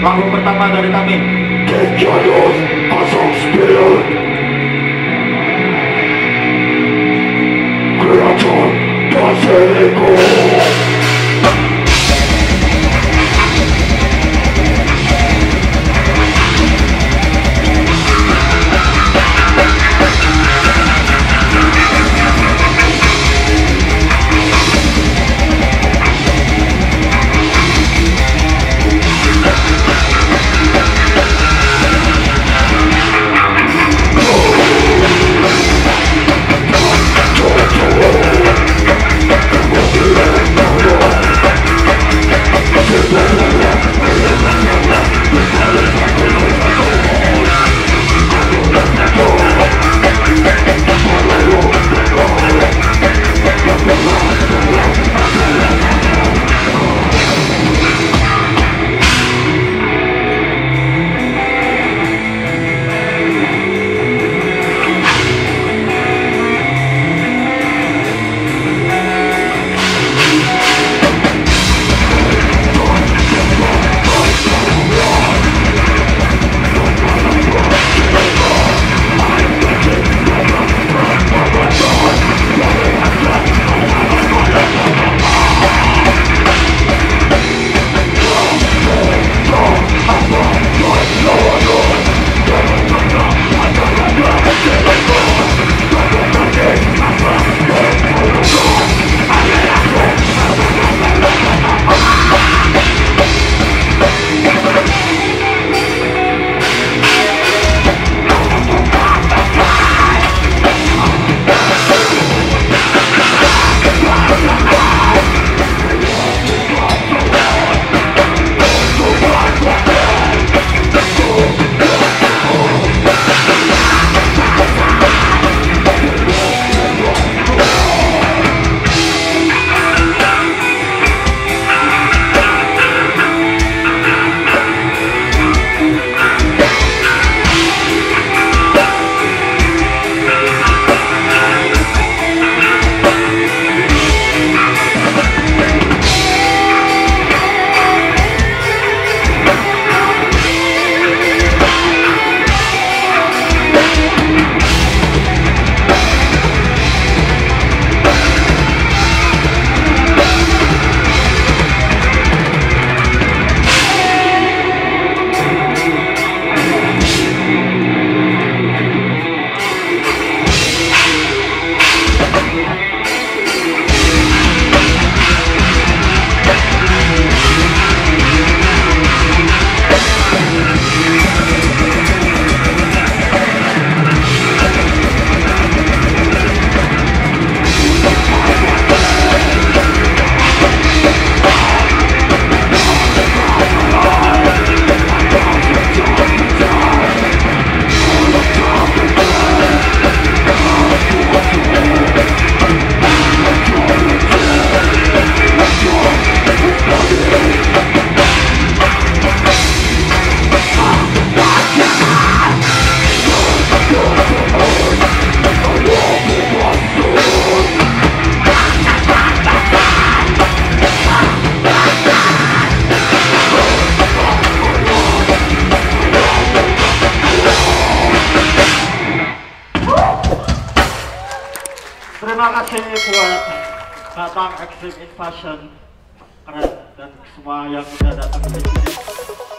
Panggung pertama dari kami. Take pasang. Terima kasih buat datang Extreme Invasion keren dan semua yang udah datang ke sini.